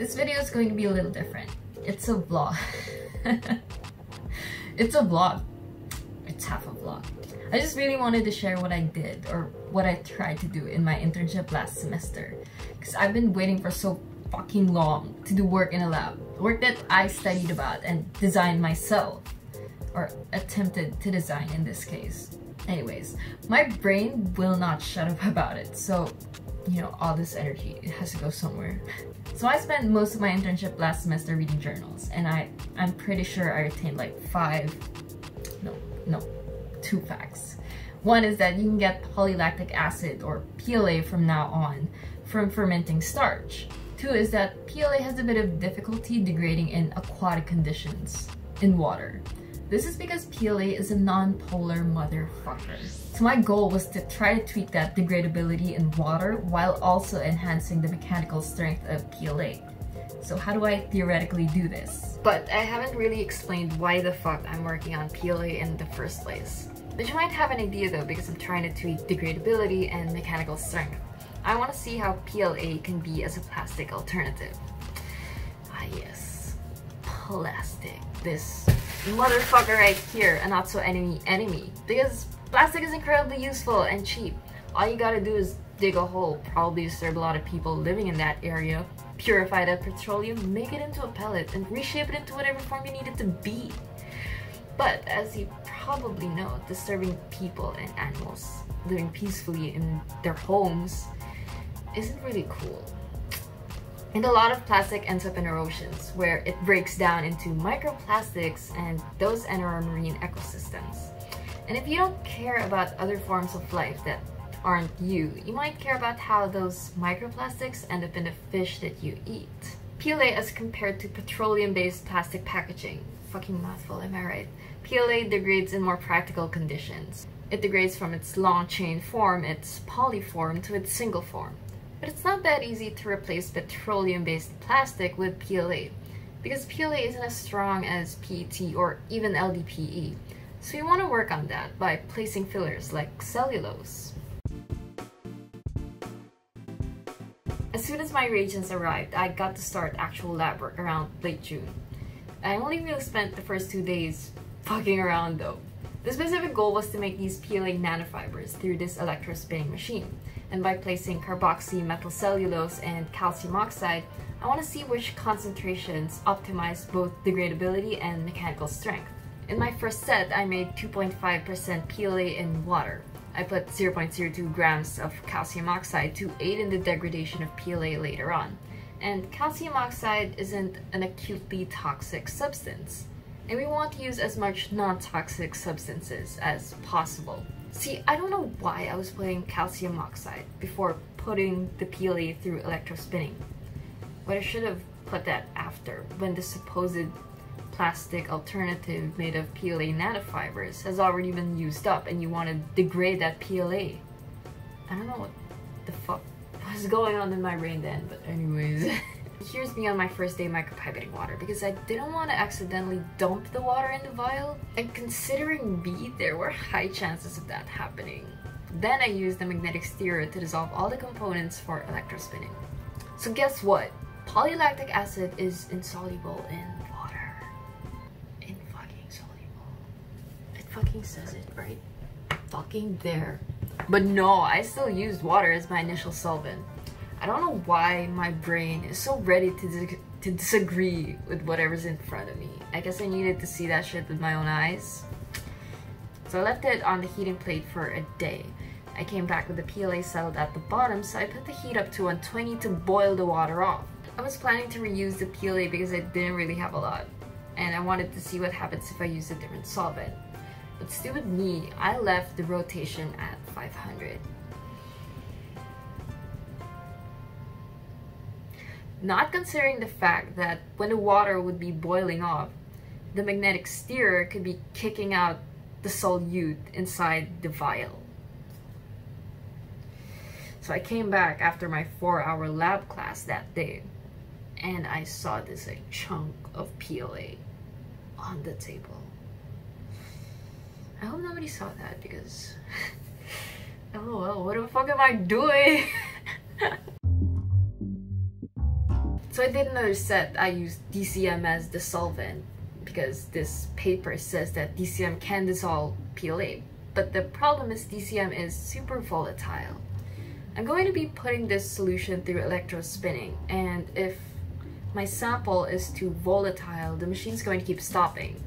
This video is going to be a little different. It's a vlog. it's a vlog. It's half a vlog. I just really wanted to share what I did or what I tried to do in my internship last semester. Because I've been waiting for so fucking long to do work in a lab. Work that I studied about and designed myself. Or attempted to design in this case. Anyways, my brain will not shut up about it. So, you know, all this energy, it has to go somewhere. So I spent most of my internship last semester reading journals and I, I'm pretty sure I retained like five, no, no, two facts. One is that you can get polylactic acid or PLA from now on from fermenting starch. Two is that PLA has a bit of difficulty degrading in aquatic conditions in water. This is because PLA is a non-polar motherfucker. So my goal was to try to tweak that degradability in water while also enhancing the mechanical strength of PLA. So how do I theoretically do this? But I haven't really explained why the fuck I'm working on PLA in the first place. But you might have an idea though because I'm trying to tweak degradability and mechanical strength. I want to see how PLA can be as a plastic alternative. Ah yes, plastic. This motherfucker right here, and not so enemy enemy. Because plastic is incredibly useful and cheap. All you gotta do is dig a hole, probably disturb a lot of people living in that area, purify that petroleum, make it into a pellet, and reshape it into whatever form you need it to be. But as you probably know, disturbing people and animals living peacefully in their homes isn't really cool. And a lot of plastic ends up in our oceans, where it breaks down into microplastics and those enter our marine ecosystems. And if you don't care about other forms of life that aren't you, you might care about how those microplastics end up in the fish that you eat. PLA as compared to petroleum-based plastic packaging. Fucking mouthful, am I right? PLA degrades in more practical conditions. It degrades from its long chain form, its polyform, to its single form. But it's not that easy to replace petroleum-based plastic with PLA because PLA isn't as strong as PET or even LDPE. So you want to work on that by placing fillers like cellulose. As soon as my reagents arrived, I got to start actual lab work around late June. I only really spent the first two days fucking around though. The specific goal was to make these PLA nanofibers through this electrospinning machine and by placing carboxy methylcellulose and calcium oxide, I want to see which concentrations optimize both degradability and mechanical strength. In my first set, I made 2.5% PLA in water. I put 0.02 grams of calcium oxide to aid in the degradation of PLA later on. And calcium oxide isn't an acutely toxic substance. And we want to use as much non-toxic substances as possible. See, I don't know why I was putting calcium oxide before putting the PLA through electrospinning. But I should have put that after, when the supposed plastic alternative made of PLA nanofibers has already been used up and you want to degrade that PLA. I don't know what the fuck was going on in my brain then, but anyways. Here's me on my first day micropipetting water because I didn't want to accidentally dump the water in the vial. And considering me, there were high chances of that happening. Then I used the magnetic stirrer to dissolve all the components for electrospinning. So guess what? Polylactic acid is insoluble in water. In fucking soluble. It fucking says it, right? Fucking there. But no, I still used water as my initial solvent. I don't know why my brain is so ready to, to disagree with whatever's in front of me. I guess I needed to see that shit with my own eyes. So I left it on the heating plate for a day. I came back with the PLA settled at the bottom, so I put the heat up to 120 to boil the water off. I was planning to reuse the PLA because I didn't really have a lot, and I wanted to see what happens if I use a different solvent. But stupid me, I left the rotation at 500. Not considering the fact that when the water would be boiling off, the magnetic stirrer could be kicking out the solute inside the vial. So I came back after my four hour lab class that day and I saw this chunk of PLA on the table. I hope nobody saw that because oh well, what the fuck am I doing? So I did another set. I used DCM as the solvent because this paper says that DCM can dissolve PLA. But the problem is DCM is super volatile. I'm going to be putting this solution through electrospinning and if my sample is too volatile, the machine's going to keep stopping.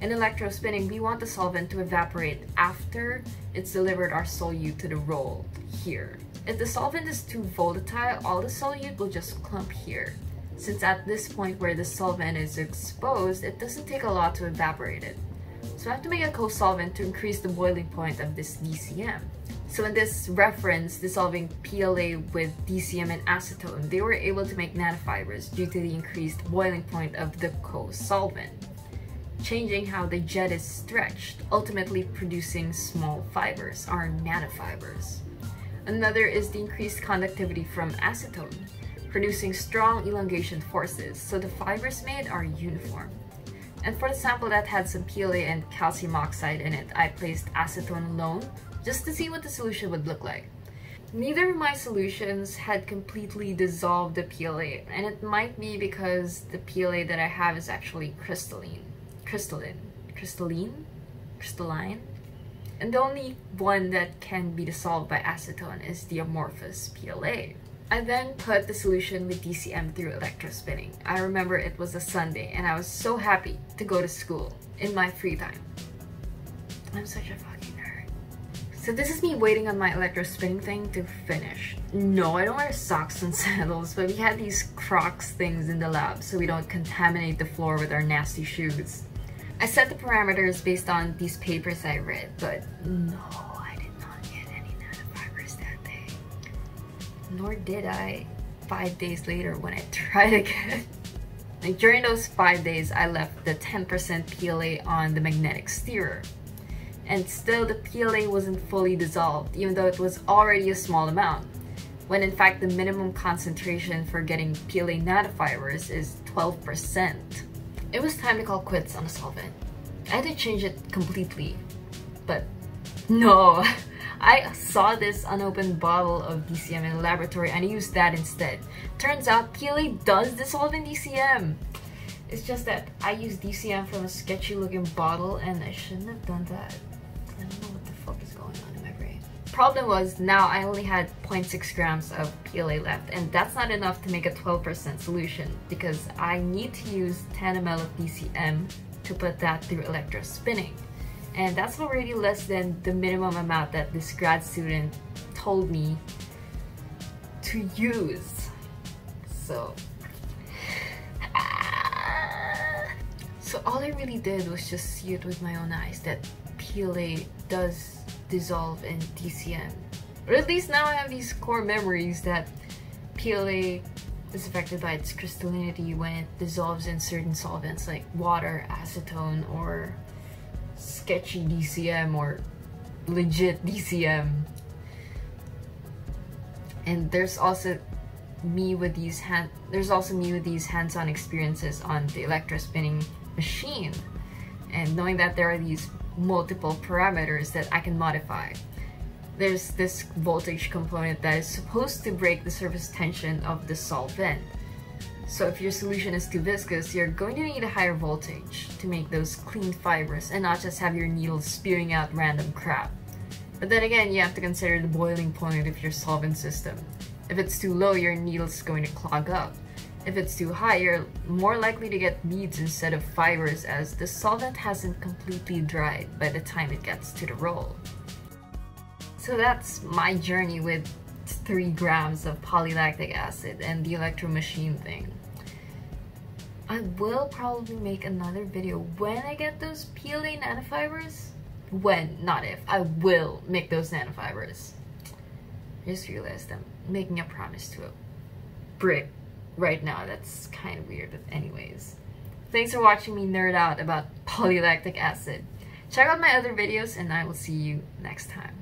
In electrospinning, we want the solvent to evaporate after it's delivered our solute to the roll here. If the solvent is too volatile, all the solute will just clump here. Since at this point where the solvent is exposed, it doesn't take a lot to evaporate it. So I have to make a co-solvent to increase the boiling point of this DCM. So in this reference, dissolving PLA with DCM and acetone, they were able to make nanofibers due to the increased boiling point of the co-solvent, changing how the jet is stretched, ultimately producing small fibers, or nanofibers. Another is the increased conductivity from acetone, producing strong elongation forces, so the fibers made are uniform. And for the sample that had some PLA and calcium oxide in it, I placed acetone alone just to see what the solution would look like. Neither of my solutions had completely dissolved the PLA, and it might be because the PLA that I have is actually crystalline. Crystalline. Crystalline? Crystalline? And the only one that can be dissolved by acetone is the amorphous PLA. I then put the solution with DCM through electrospinning. I remember it was a Sunday and I was so happy to go to school in my free time. I'm such a fucking nerd. So this is me waiting on my electrospinning thing to finish. No, I don't wear socks and sandals, but we had these Crocs things in the lab so we don't contaminate the floor with our nasty shoes. I set the parameters based on these papers I read, but no I did not get any nanofibers that day. nor did I five days later when I tried again. like during those five days, I left the 10% PLA on the magnetic stirrer. And still the PLA wasn't fully dissolved, even though it was already a small amount. When in fact the minimum concentration for getting PLA nanofibers is 12%. It was time to call quits on the solvent. I had to change it completely. But no, I saw this unopened bottle of DCM in the laboratory and I used that instead. Turns out PLA does dissolve in DCM. It's just that I used DCM from a sketchy looking bottle and I shouldn't have done that. Problem was now I only had 0.6 grams of PLA left and that's not enough to make a 12% solution because I need to use 10 ml of DCM to put that through electrospinning. And that's already less than the minimum amount that this grad student told me to use. So ah, so all I really did was just see it with my own eyes that PLA does dissolve in DCM or at least now I have these core memories that PLA is affected by its crystallinity when it dissolves in certain solvents like water, acetone, or sketchy DCM or legit DCM. And there's also me with these hand there's also me with these hands-on experiences on the electrospinning machine and knowing that there are these multiple parameters that I can modify. There's this voltage component that is supposed to break the surface tension of the solvent so if your solution is too viscous, you're going to need a higher voltage to make those clean fibers and not just have your needles spewing out random crap. But then again, you have to consider the boiling point of your solvent system. If it's too low, your needle's going to clog up. If it's too high, you're more likely to get beads instead of fibers as the solvent hasn't completely dried by the time it gets to the roll. So that's my journey with 3 grams of polylactic acid and the electro machine thing. I will probably make another video when I get those PLA nanofibers. When, not if. I will make those nanofibers. I just realized I'm making a promise to a brick right now. That's kind of weird, but anyways. Thanks for watching me nerd out about polylactic acid. Check out my other videos and I will see you next time.